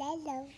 Hello.